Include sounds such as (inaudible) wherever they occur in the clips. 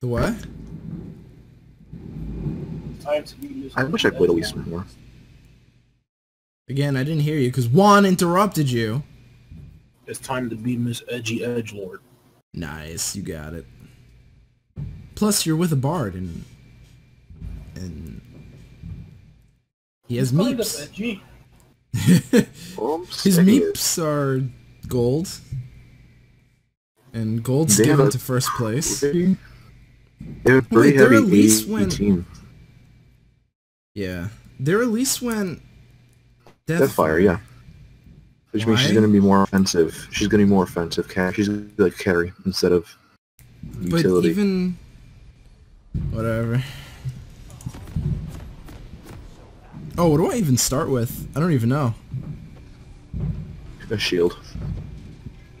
The what? Time to I wish I played at least more. Again, I didn't hear you because Juan interrupted you. It's time to be Miss Edgy Edgelord. Nice, you got it. Plus, you're with a bard, and and he has Kind meeps. edgy. (laughs) Oh, I'm His sick of it. meeps are gold, and gold's They given to first place. They have Wait, pretty they're heavy at least when- 18. Yeah, their release went Deathfire, yeah. Which means she's gonna be more offensive. She's gonna be more offensive. She's gonna be like carry instead of utility. But even whatever. Oh, what do I even start with? I don't even know. a shield.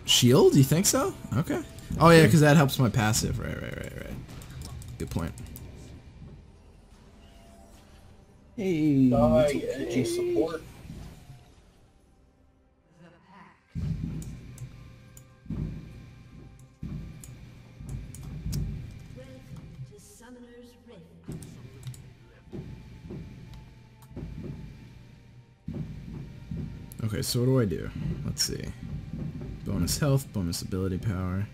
Shield? You think so? Okay. Oh yeah, because that helps my passive. Right, right, right, right. Good point. Hey. Die, edgy support. Welcome to Summoner's Rift. Okay, so what do I do? Let's see. Bonus health, bonus ability power.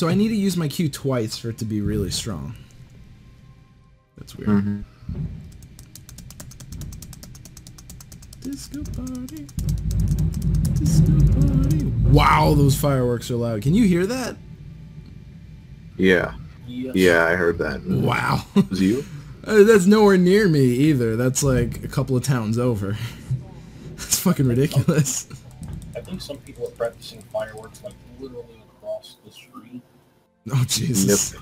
So I need to use my Q twice for it to be really strong. That's weird. hmm Disco party. Disco party. Wow, those fireworks are loud. Can you hear that? Yeah, Yes. yeah, I heard that. Wow. (laughs) Was you? (laughs) Uh, That's nowhere near me either. That's like a couple of towns over. (laughs) That's fucking ridiculous. I think some people are practicing fireworks like literally across the street. (laughs) Oh Jesus.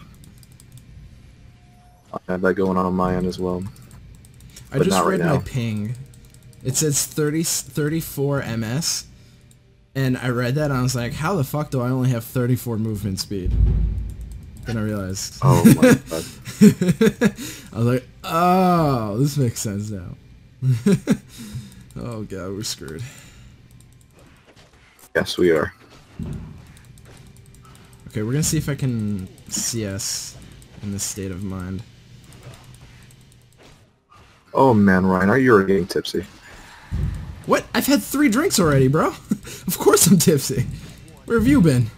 I have that going on on my end as well. I But just not right read my ping. It says 30, 34 ms. And I read that and I was like, how the fuck do I only have 34 movement speed? Then I realized. (laughs) Oh my god. (laughs) I was like, oh, this makes sense now. oh god, we're screwed. Yes, we are. Okay, we're gonna see if I can CS in this state of mind. Oh man, Ryan, are you getting tipsy? What? I've had three drinks already, bro. (laughs) of course I'm tipsy. Where have you been?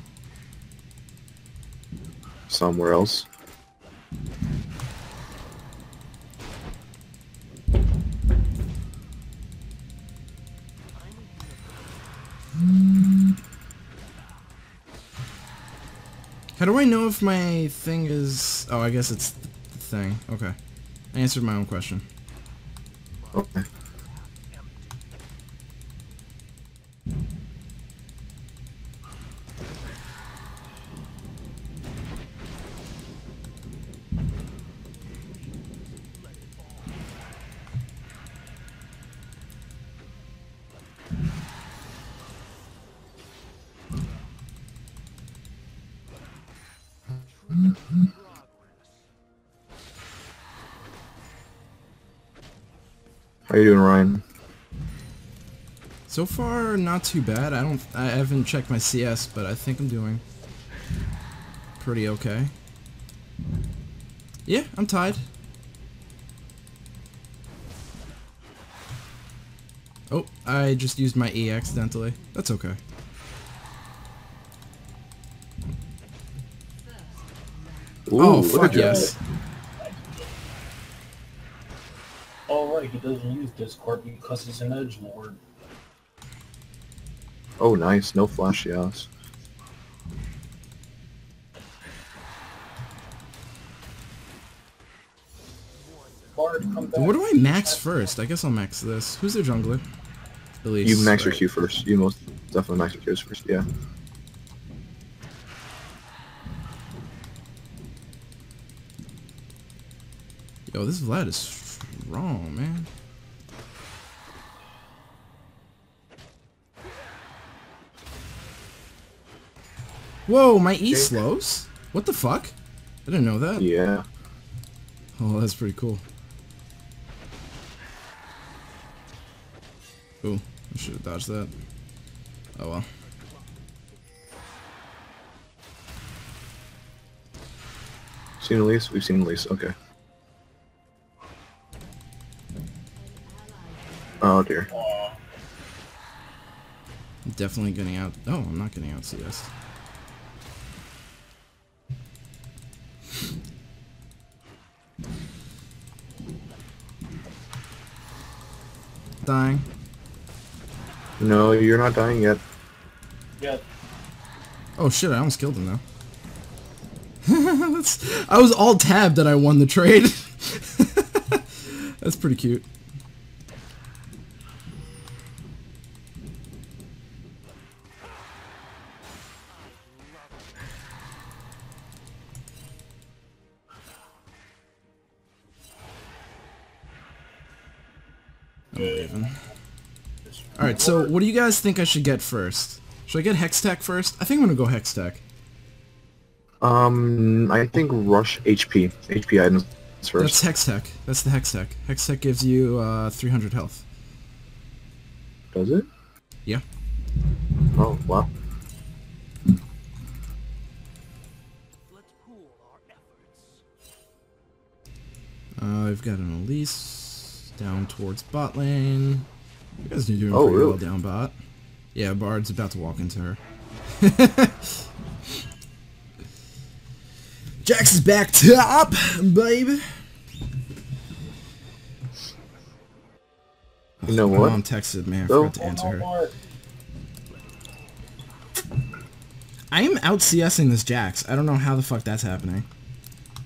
Somewhere else. How do I know if my thing is... Oh, I guess it's the thing. Okay. I answered my own question. Okay. You doing, Ryan? So far, not too bad. I don't... I haven't checked my CS, but I think I'm doing pretty okay. Yeah, I'm tied. Oh, I just used my E accidentally. That's okay. Ooh, oh, fuck at that. yes. Alright, he doesn't use Discord because he's an edge lord. Oh, nice. No flash yes. Bard. What do I max first? I guess I'll max this. Who's their jungler? Elise. You max your. Q first. You most definitely max your Qs first. Yeah. Yo, this Vlad is strong, man. Whoa, my E slows? What the fuck? I didn't know that. Yeah. Oh, that's pretty cool. Ooh, I should have dodged that. Oh well. Seen Elise? We've seen Elise. Okay. Oh dear. Definitely getting out. Oh, I'm not getting out CS. Dying. No, you're not dying yet. Yeah, Oh shit, I almost killed him though. (laughs) I was all tabbed that I won the trade. (laughs) That's pretty cute. So what do you guys think I should get first? Should I get Hextech first? I think I'm gonna go Hextech. Um, I think rush HP. HP items first. That's Hextech. That's the Hextech. Hextech gives you uh, 300 health. Does it? Yeah. Oh, wow. Uh, I've got an Elise down towards bot lane. You guys are doing Oh, pretty well really? down bot. Yeah, Bard's about to walk into her. (laughs) Jax is back top, baby. You know My what? mom texted me. I Oh. forgot to answer her. I am out CSing this Jax. I don't know how the fuck that's happening.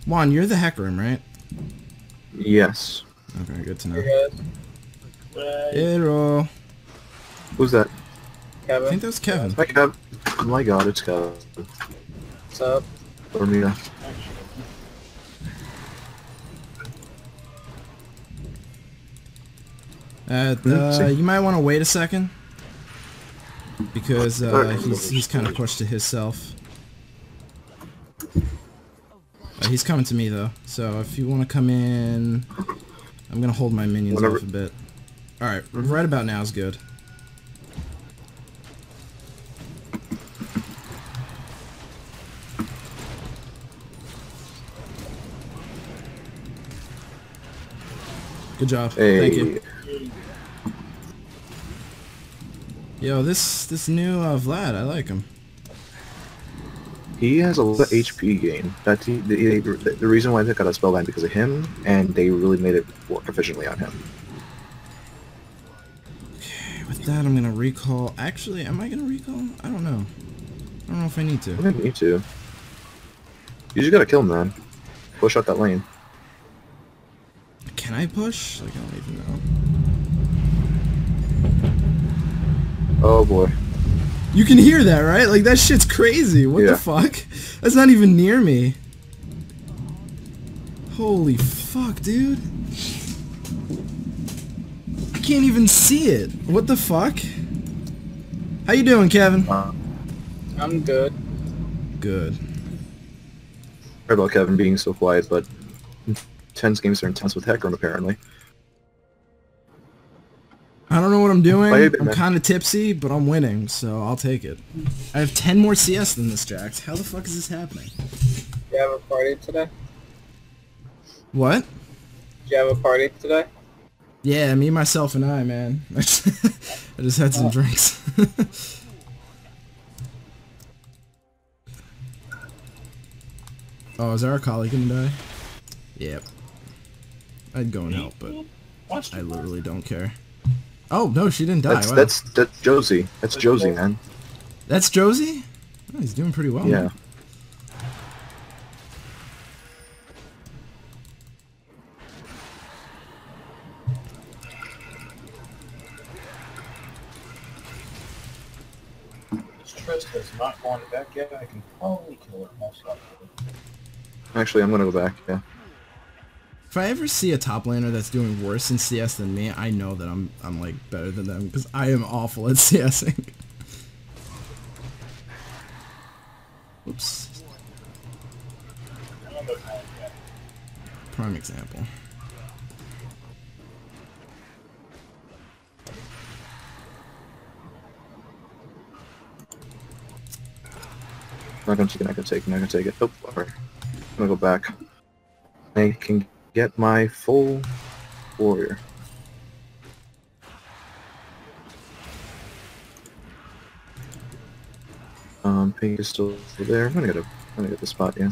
Juan, you're the Hecarim, right? Yes. Okay, good to know. Hey, guys. Hey, Hero. Who's that? I think that was Kevin. Hi, Kev. Oh my god, it's Kevin. What's up? Or Mia. Uh, Hmm, uh, you might want to wait a second because uh, he's he's kind of pushed to himself. Uh, he's coming to me though, so if you want to come in, I'm gonna hold my minions Whenever- off a bit. All right, right about now is good. Good job. Hey. Thank you. Yo, this this new uh, Vlad, I like him. He has a lot of HP gain. That's the, the, the reason why they got a spellbind because of him, and they really made it work efficiently on him. With that, I'm gonna recall. Actually, am I gonna recall? I don't know. I don't know if I need I to. think need to. You just gotta kill him, man. Push out that lane. Can I push? Like, I don't even know. Oh boy. You can hear that, right? Like, that shit's crazy. What Yeah. the fuck? That's not even near me. Holy fuck, dude. I can't even see it. What the fuck? How you doing, Kevin? Uh, I'm good. Good. sorry about Kevin being so quiet, but intense games are intense with Hecarim apparently. I don't know what I'm doing. Bit, I'm kind of tipsy, but I'm winning, so I'll take it. I have 10 more CS than this, Jax. How the fuck is this happening? You have a party today? What? Did you have a party today? Yeah, me, myself, and I, man. (laughs) I just had some Oh. drinks. (laughs) oh, is our colleague gonna die? Yep. I'd go and help, but I literally don't care. Oh, no, she didn't die. That's wow. that's that's Josie. That's Josie, man. That's Josie? Oh, he's doing pretty well. Yeah. man. Not gone back yet. I can probably kill her most likely. Actually, I'm gonna go back. Yeah. If I ever see a top laner that's doing worse in CS than me, I know that I'm I'm like better than them because I am awful at (laughs) CSing. Oops. Another one, yeah. Prime example. Not gonna take it, not gonna take it, not gonna take it. Oh, alright. I'm gonna go back. I can get my full warrior. Um, pink is still over there. I'm gonna get a, I'm gonna get the spot, yeah.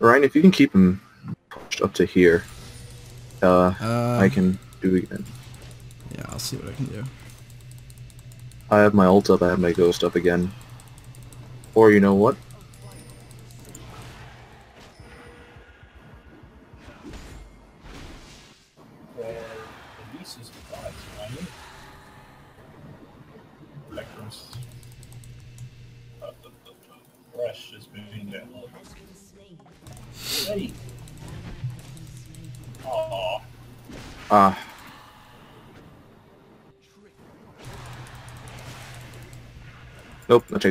Ryan, if you can keep him pushed up to here, uh, Uh, I can do it again. Yeah, I'll see what I can do. I have my ult up, I have my ghost up again. Or you know what?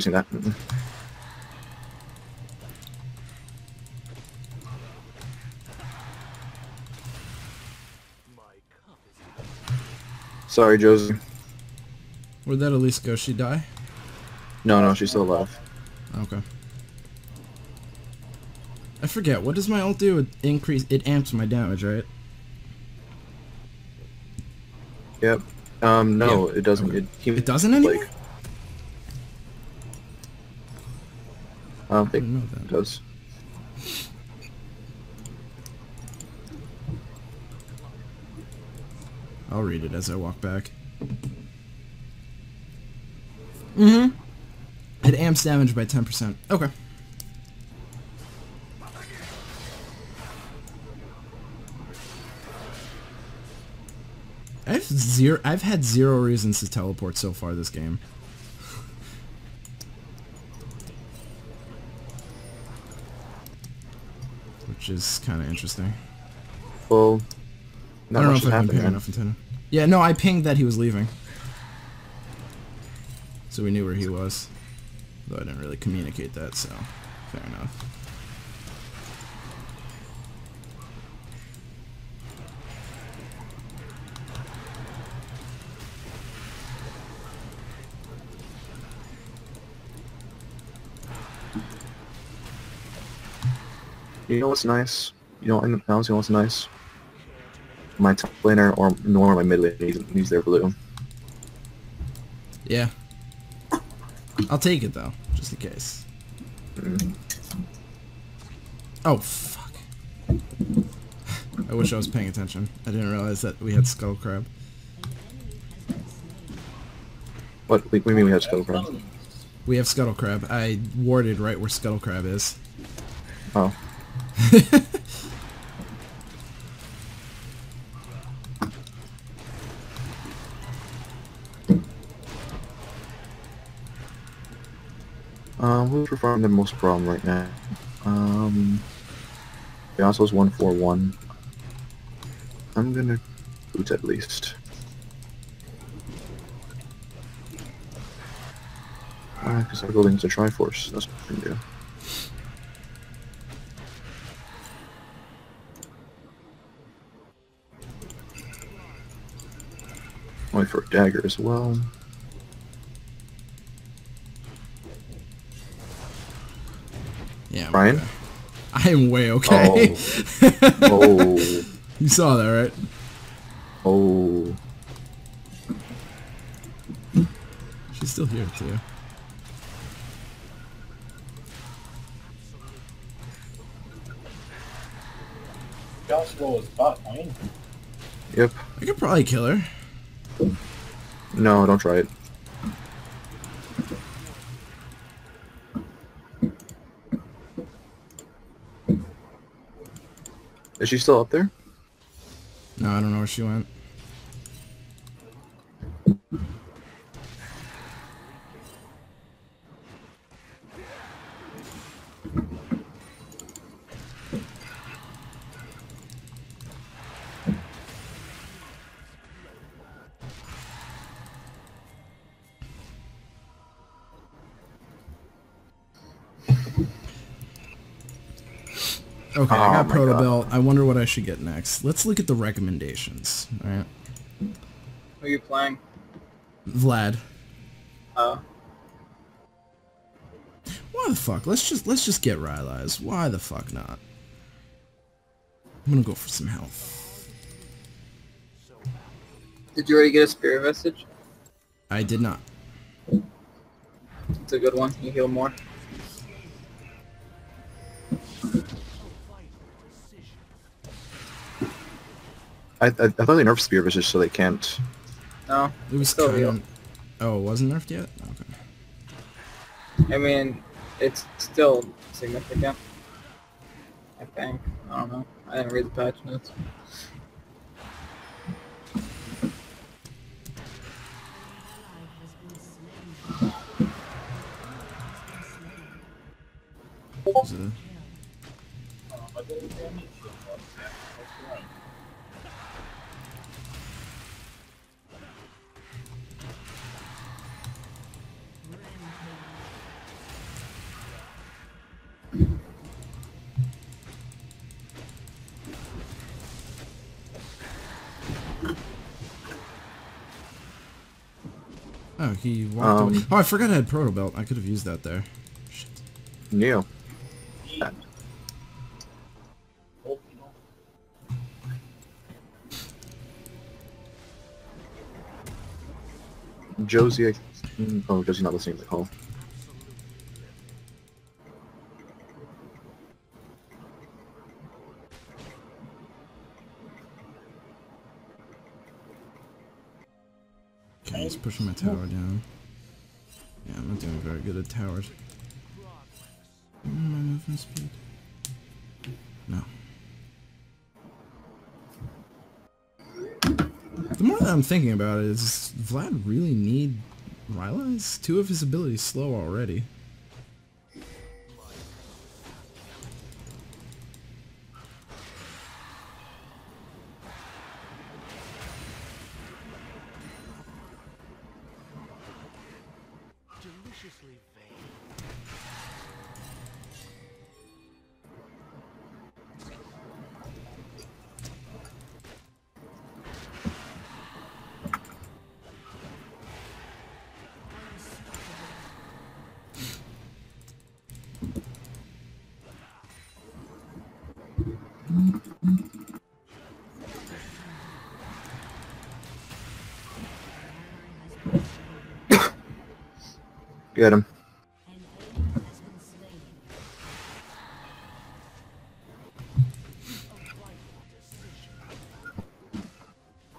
That. Sorry, Josie. Where'd that Elise go? She die? No, no, she's still alive. Okay. I forget. What does my ult do? It increase. It amps my damage, right? Yep. Um, no, it doesn't. Okay. It, he, It doesn't anymore. Like, I don't think didn't know it that. does. I'll read it as I walk back. Mm-hmm. It amps damage by 10%. Okay. I've zero. I've had zero reasons to teleport so far this game. Which is kind of interesting. Well, I don't know if I've has been happened. paying man. enough attention. Yeah, no, I pinged that he was leaving. So we knew where he was. Though I didn't really communicate that, so fair enough. You know what's nice? You know, in the pounds, you know what's nice? My top laner or nor my mid laner needs, needs their blue. Yeah. I'll take it though, just in case. Mm. Oh fuck. (sighs) I wish I was paying attention. I didn't realize that we had skull crab. What? We, we mean we have skull crab? We have scuttle crab. I warded right where scuttle crab is. Oh. (laughs) Um, who's performing the most problem right now? Um, Yasuo's 141. I'm gonna boot at least. Uh, because our building's a Triforce. That's what we can do. Wait for a dagger as well. Yeah. I'm Brian? okay. (laughs) I am way okay. Oh. (laughs) you saw that, right? Oh. oh. She's still here too. Joshua is bot lane. Yep. I could probably kill her. No, don't try it. Is she still up there? No, I don't know where she went. Okay, I Oh got my Proto Belt. I wonder what I should get next. Let's look at the recommendations. Alright. Who are you playing? Vlad. Uh, Why the fuck? Let's just let's just get Rylai's. Why the fuck not? I'm gonna go for some health. did you already get a Spirit Visage? I did not. It's a good one. You heal more. I, I, I thought they nerfed Spirit Visage so they can't. No, It was Still kind real. of. Oh, it wasn't nerfed yet. Okay. I mean, it's still significant. I think. I don't know. I didn't read the patch notes. Oh, he walked away. Um, Oh, I forgot I had Proto Belt. I could have used that there. Shit. Neo. Eat. Hope you don't Josie. I, oh, Josie's not listening to the call. Pushing my tower down. Yeah, I'm not doing very good at towers. Mm, movement speed. No. The more that I'm thinking about it, is Vlad really need Rylai's? Two of his abilities slow already. Deliciously Get him. An enemy has been slain.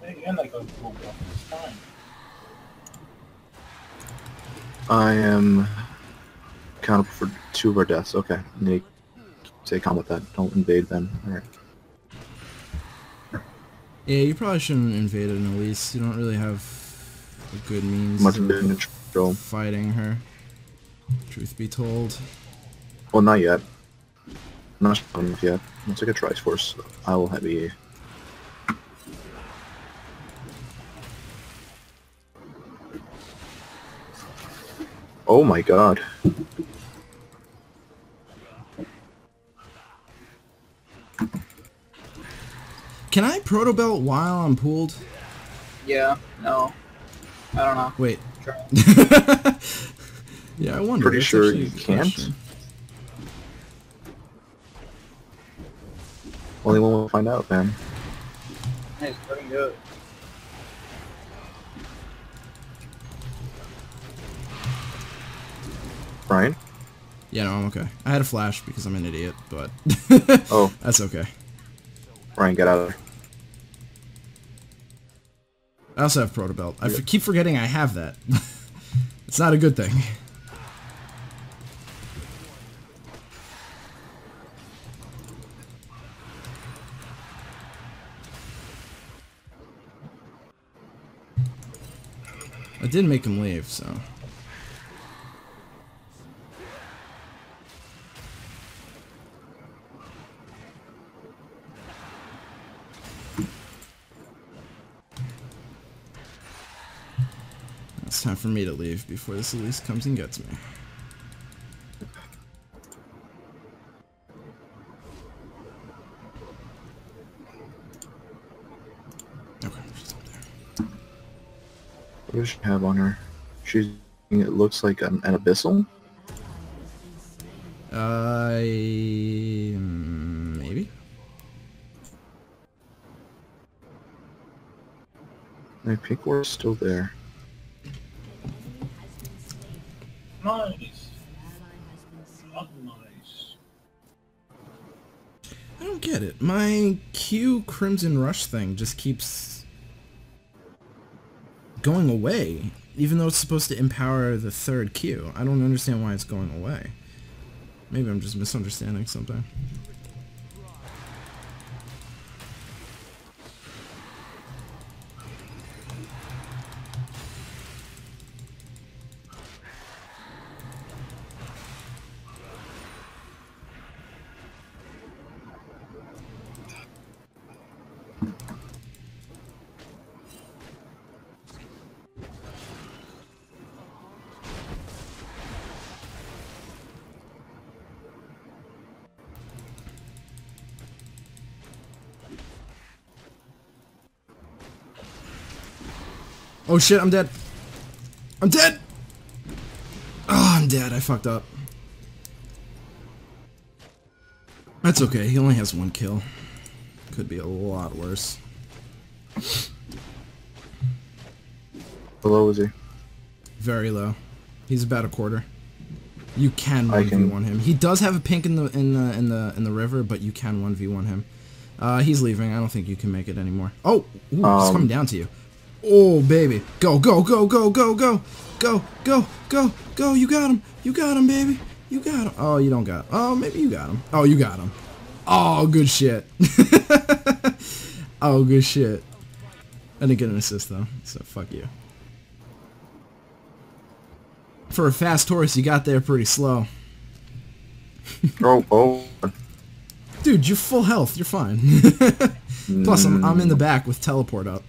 Hey, and I got to go back this time. I am accountable for two of our deaths. Okay, Nick, stay calm with that. Don't invade then. Alright. Yeah, you probably shouldn't invade an Elise. You don't really have a good means Much of fighting her. Truth be told. Well, not yet. Not strong enough yet. Once I get Triforce, I will have a. Oh my god. Can I proto belt while I'm pooled? Yeah. No. I don't know. Wait. (laughs) Try. yeah, I wonder. Pretty That's sure you can't. question. Only one will find out, man. Hey, it's pretty good. Brian? Yeah, no, I'm okay. I had a flash because I'm an idiot, but (laughs) Oh, that's okay. Brian, get out of there. I also have proto belt. I f- keep forgetting I have that. (laughs) it's not a good thing. I did make him leave, so. It's time for me to leave before this Elise comes and gets me. What does she have on her? She's It looks like an, an abyssal. Uh, maybe. I think we're still there. Nice. Not nice. I don't get it. My Q Crimson Rush thing just keeps going away, even though it's supposed to empower the third Q. I don't understand why it's going away. Maybe I'm just misunderstanding something. Oh shit, I'm dead. I'm dead! Oh, I'm dead. I fucked up. That's okay. He only has one kill. Could be a lot worse. How low is he? Very low. He's about a quarter. You can one v one him. He does have a pink in the in the in the in the river, but you can one v one him. Uh, he's leaving. I don't think you can make it anymore. Oh, ooh, he's Um, coming down to you. Oh, baby. Go, go, go, go, go, go. Go, go, go, go. You got him. You got him, baby. You got him. Oh, you don't got him. Oh, maybe you got him. Oh, you got him. Oh, good shit. (laughs) oh, good shit. I didn't get an assist, though, so fuck you. For a fast horse, you got there pretty slow. (laughs) oh, oh. Dude, you're full health. You're fine. (laughs) Plus, I'm, I'm in the mm. back with teleport up.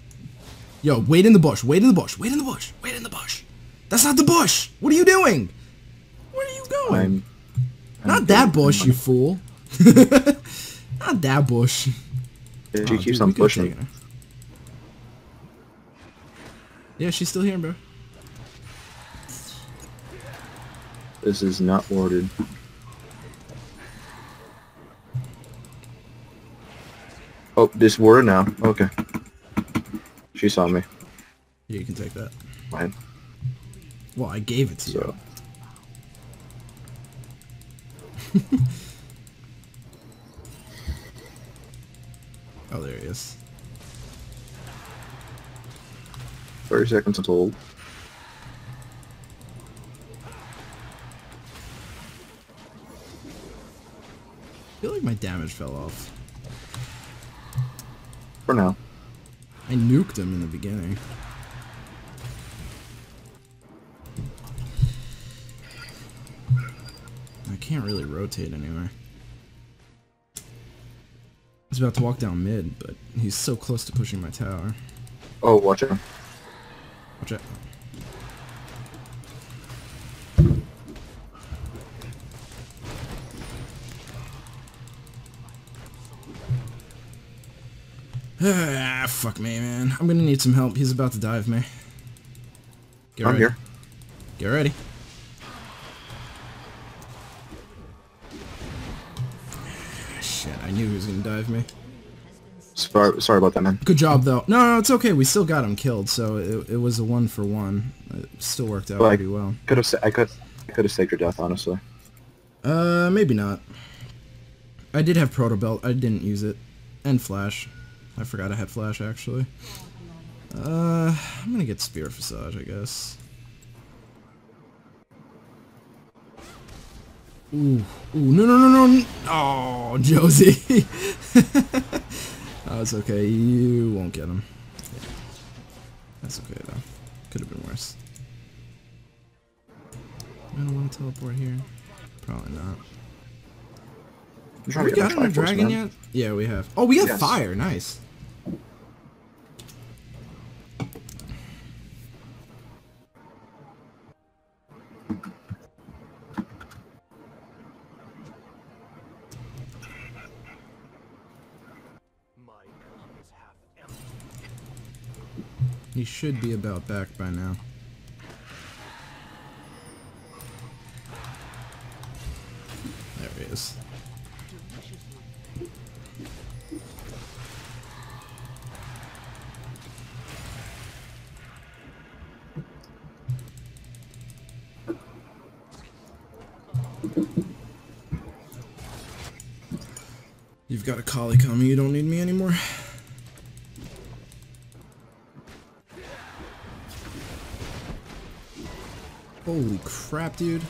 Yo, wait in the bush. Wait in the bush. Wait in the bush. Wait in the bush. That's not the bush. What are you doing? Where are you going? I'm, (laughs) not that bush, you fool. not that bush. She Oh, keeps dude, on pushing. her. Yeah, she's still here, bro. This is not warded. Oh, this warded now. Okay. She saw me. Yeah, you can take that. Fine. Well, I gave it to you. (laughs) Oh, there he is. thirty seconds until I feel like my damage fell off. for now. I nuked him in the beginning. I can't really rotate anywhere. He's about to walk down mid, but he's so close to pushing my tower. Oh, watch out. Watch out. Fuck me, man. I'm gonna need some help. He's about to dive me. Get I'm ready. here. Get ready. Shit, I knew he was gonna dive me. Sorry, sorry about that, man. Good job, though. No, no, it's okay. We still got him killed, so it, it was a one for one. It still worked out Like- pretty well. Could have, I could, I could have saved your death, honestly. Uh, maybe not. I did have Proto Belt. I didn't use it. And Flash. I forgot I had Flash, actually. Uh, I'm gonna get Spirit Visage, I guess. Ooh, ooh, no, no, no, no, oh, (laughs) Josie. it's okay, you won't get him. Yeah. That's okay, though. Could have been worse. I don't want to teleport here. Probably not. I'm we to get a dragon man. yet? Yeah, we have. Oh, we have yes. fire. Nice. He should be about back by now. There he is. You've got a collie coming, you don't need me anymore. Holy crap, dude.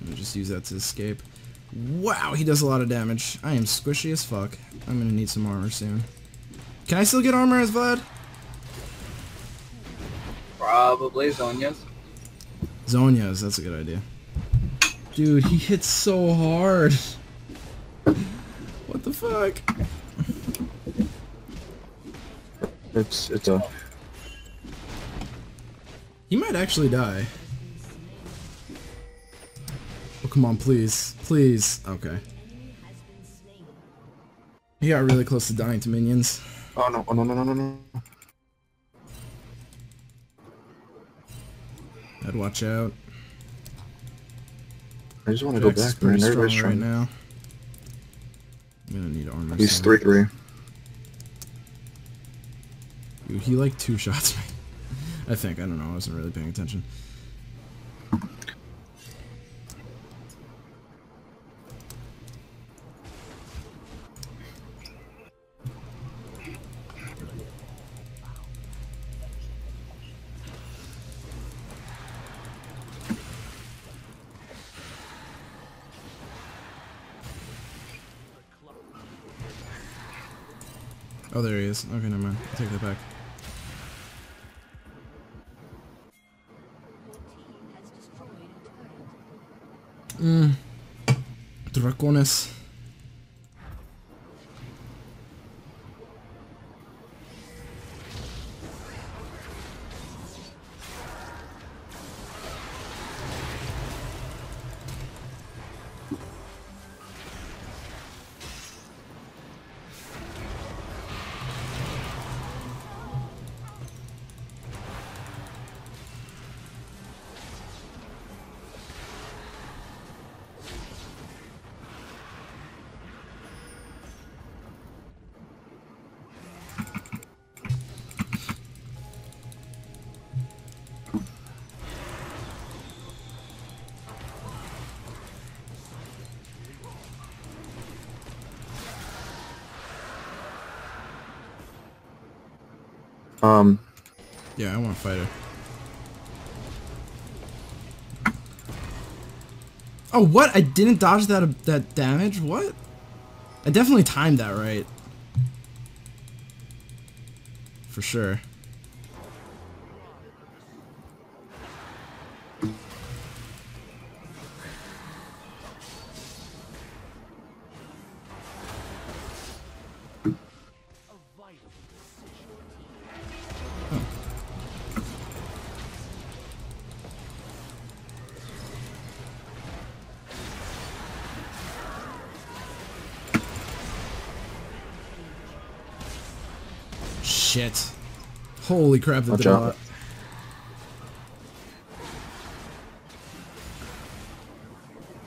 Let me just use that to escape. Wow, he does a lot of damage. I am squishy as fuck. I'm gonna need some armor soon. Can I still get armor as Vlad? Probably Zhonya's. Zhonya's, that's a good idea. Dude, he hits so hard. What the fuck? It's it's a He might actually die. Oh, come on, please. Please. Okay. He got really close to dying to minions. oh no oh no no no no no. I'd watch out. I just want to go back, man. Everybody's strong right now. I'm gonna need armor. He's three three. Dude, he like two shots (laughs) me. I think. I don't know. I wasn't really paying attention. Oh, there he is. Okay, never mind. I'll take that back. Mm. Dracones. Um, Yeah, I want to fight her. Oh, what? I didn't dodge that that damage? What? I definitely timed that right. For sure. Holy crap, that Watch did a lot.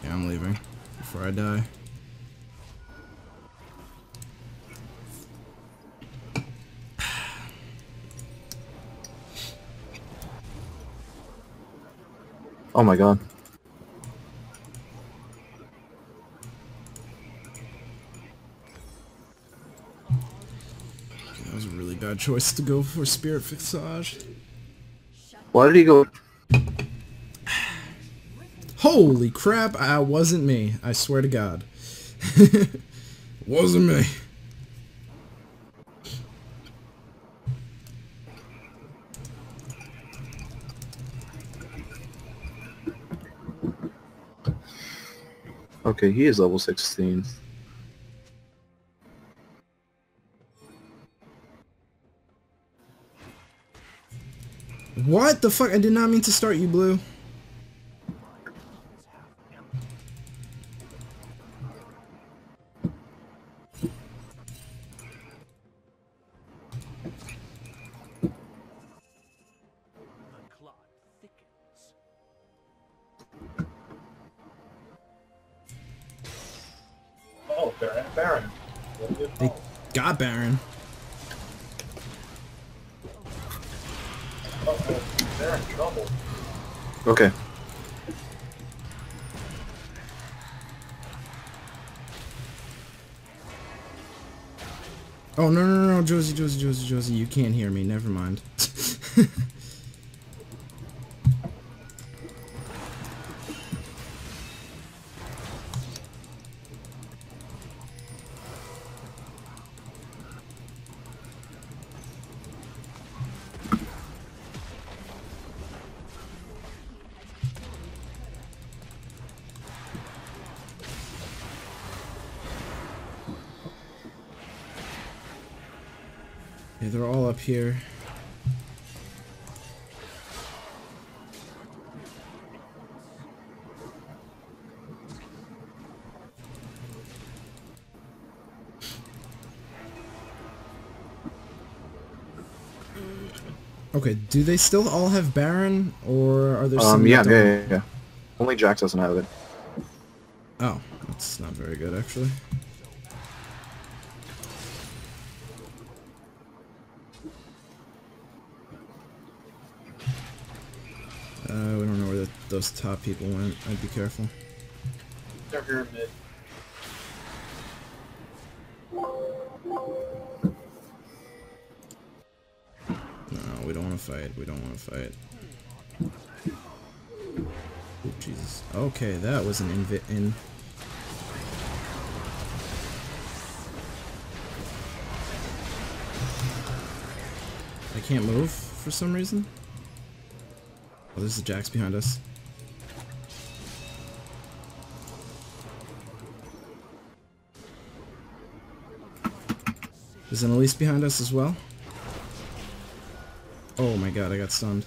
Yeah, I'm leaving. Before I die. oh my god. A choice to go for Spirit Visage. Why did he go? Holy crap, I wasn't me. I swear to God. (laughs) wasn't me. Okay, he is level 16. What the fuck? I did not mean to start you, Blue. Josie you can't hear me. Never mind. Yeah, they're all up here. Okay, do they still all have Baron, or are there some? Um, yeah, yeah, yeah, yeah. Only Jax doesn't have it. Oh, that's not very good actually. Those top people went. I'd be careful. They're here mid. No, we don't want to fight. We don't want to fight. Oh, Jesus. Okay, that was an invi- in. I can't move for some reason. Oh, there's the Jax behind us. There's an Elise behind us as well. Oh my god, I got stunned.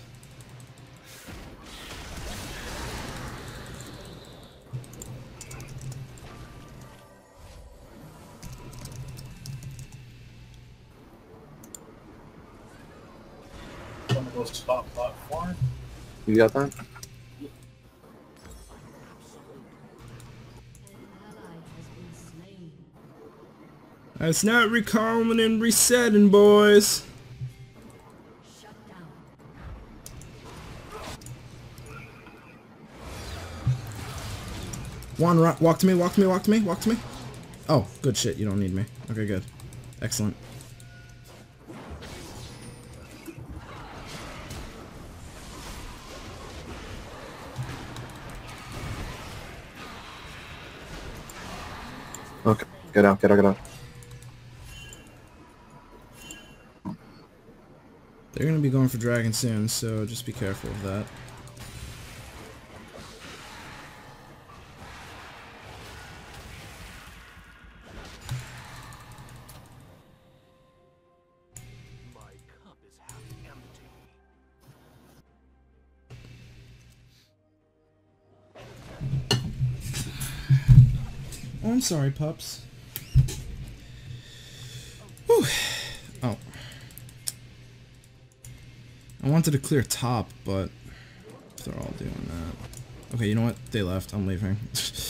One of those top platform. You got that? It's not recalling and resetting, boys. Down. Walk to me, walk to me, walk to me, walk to me. Oh, good shit, you don't need me. Okay, good. Excellent. Okay, get out, get out, get out. They're gonna be going for dragon soon, so just be careful of that. Oh, I'm sorry, pups. Whew. Oh. I wanted to clear top, but they're all doing that. Okay, you know what? They left. I'm leaving. (laughs)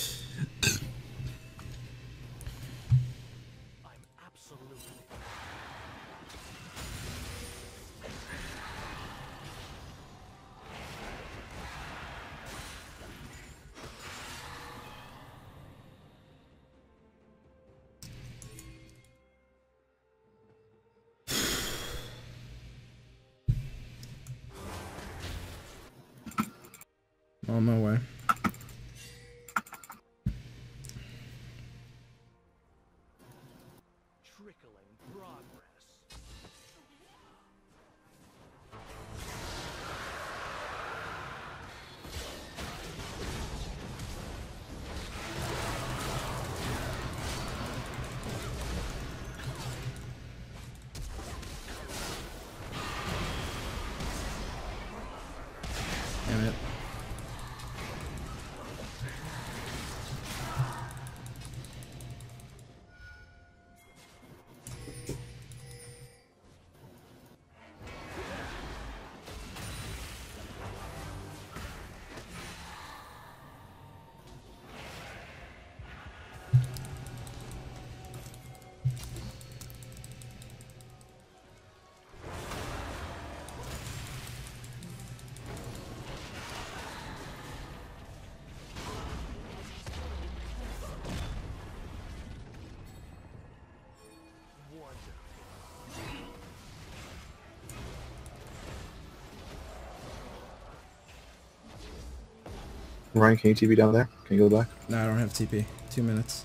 Ryan, can you TP down there? Can you go back? No, I don't have TP. Two minutes.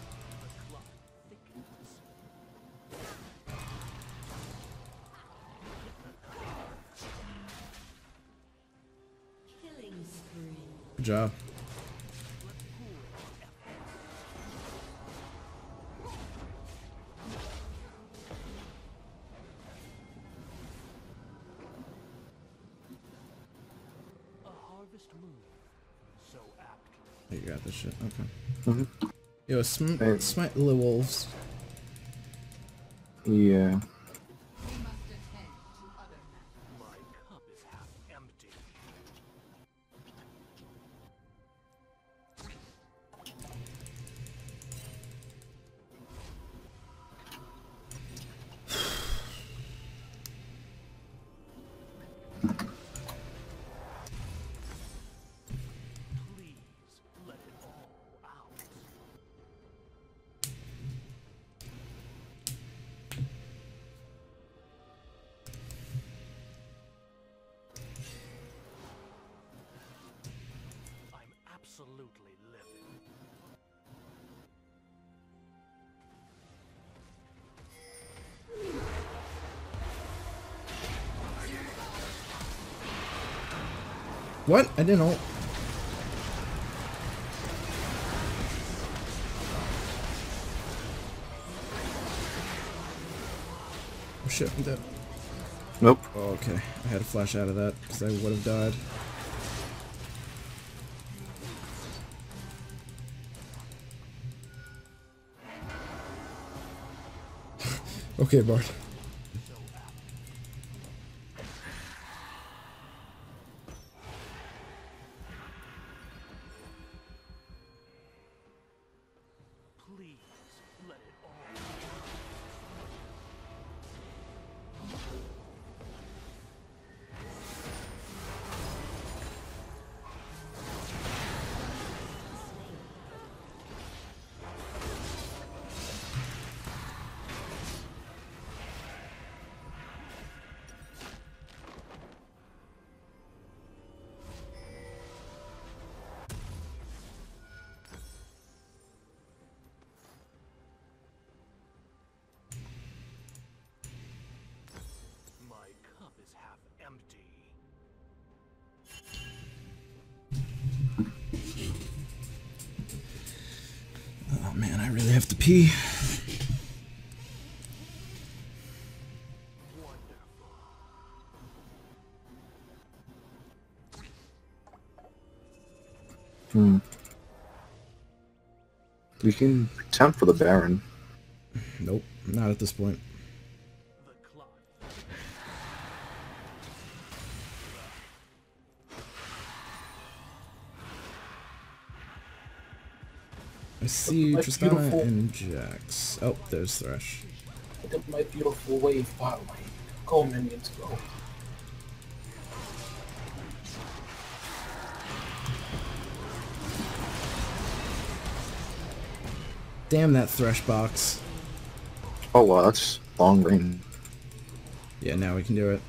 Good job. A harvest moon. So aptly. You got this shit. Okay. Mhm. Yo, sm Hey. smite the wolves. Yeah. What? I didn't ult. Oh shit, I'm dead. Nope. Oh, okay. I had to flash out of that because I would have died. (laughs) okay, Bart. I really have to pee. Hmm. We can attempt for the Baron. Nope, not at this point. I see Tristana beautiful- and Jax. Oh, there's Thresh. Look at my beautiful wave bot lane. Go minions, go. Damn that Thresh box. Oh wow, that's long range. Yeah, now we can do it.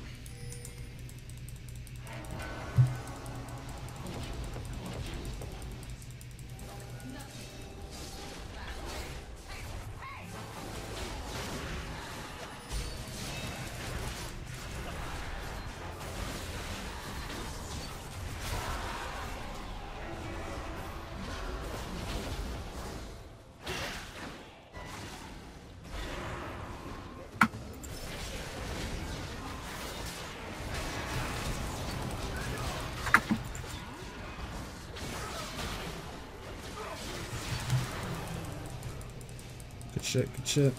Shit.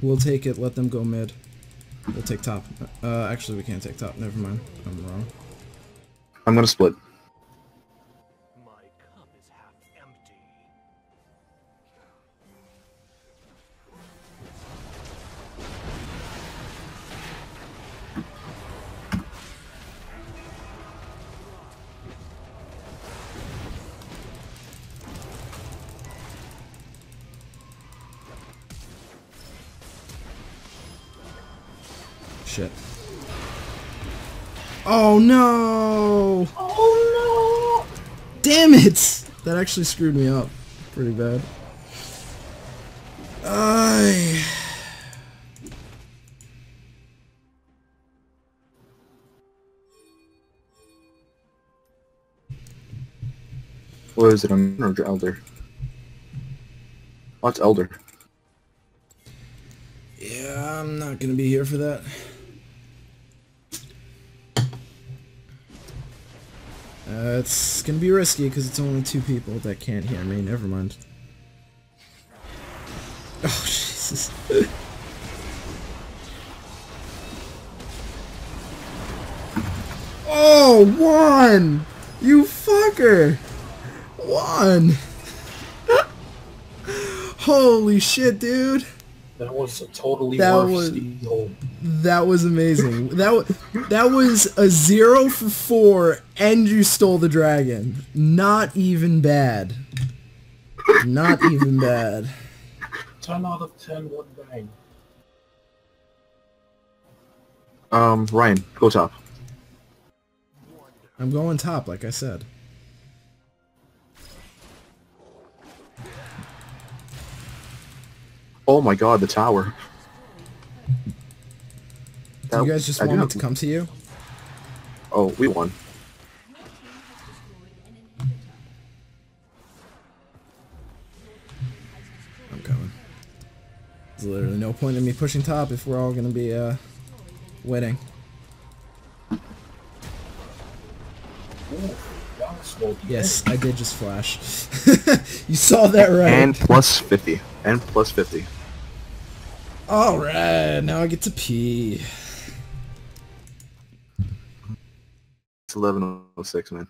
We'll take it, let them go mid. We'll take top. Uh, actually, we can't take top. Never mind. I'm wrong. I'm gonna split. Oh no! Oh no! Damn it! That actually screwed me up pretty bad. I. What is it, a man or elder? What's elder? Yeah, I'm not gonna be here for that. Uh, it's gonna be risky because it's only two people that can't hear me. Never mind. Oh Jesus! (laughs) oh, one! You fucker! One! (laughs) Holy shit, dude! That was a totally That worth was- steal. That was amazing. That was that was a zero for four, and you stole the dragon. Not even bad. Not even bad. 10 out of 10 would bang. Um, Ryan, go top. I'm going top, like I said. Oh my god, the tower. Do you guys just I want me to come to you? Oh, we won. I'm coming. There's literally no point in me pushing top if we're all gonna be uh waiting. Ooh, that was well Yes, I did just flash. (laughs) you saw that right. And plus 50. And plus 50. Alright, now I get to pee. It's 1106, man.